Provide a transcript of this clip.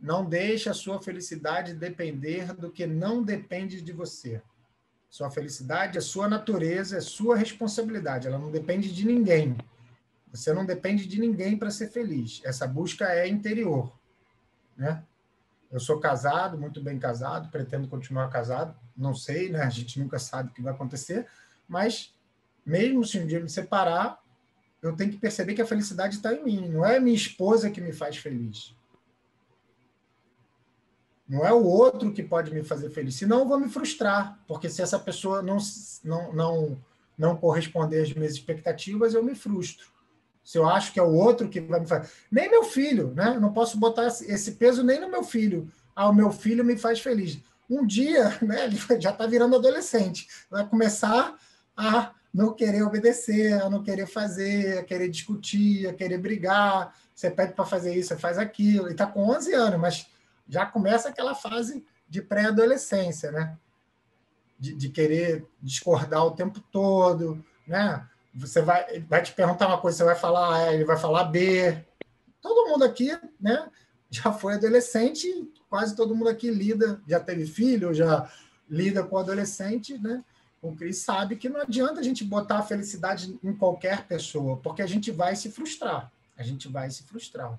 Não deixe a sua felicidade depender do que não depende de você. Sua felicidade é sua natureza, é sua responsabilidade. Ela não depende de ninguém. Você não depende de ninguém para ser feliz. Essa busca é interior, né? Eu sou casado, muito bem casado, pretendo continuar casado. Não sei, né? A gente nunca sabe o que vai acontecer, mas mesmo se um dia me separar, eu tenho que perceber que a felicidade está em mim. Não é minha esposa que me faz feliz. Não é o outro que pode me fazer feliz. Senão eu vou me frustrar, porque se essa pessoa não, não, não, não corresponder às minhas expectativas, eu me frustro. Se eu acho que é o outro que vai me fazer. Nem meu filho, né? Não posso botar esse peso nem no meu filho. Ah, o meu filho me faz feliz. Um dia, né, ele já está virando adolescente, vai começar a não querer obedecer, a não querer fazer, a querer discutir, a querer brigar. Você pede para fazer isso, você faz aquilo. Ele está com 11 anos, mas já começa aquela fase de pré-adolescência, né? De, de, querer discordar o tempo todo, né? Você vai, vai te perguntar uma coisa, você vai falar A, ele vai falar B. Todo mundo aqui, né? Já foi adolescente, quase todo mundo aqui lida, já teve filho, já lida com adolescente, né? O Cris sabe que não adianta a gente botar a felicidade em qualquer pessoa, porque a gente vai se frustrar. A gente vai se frustrar.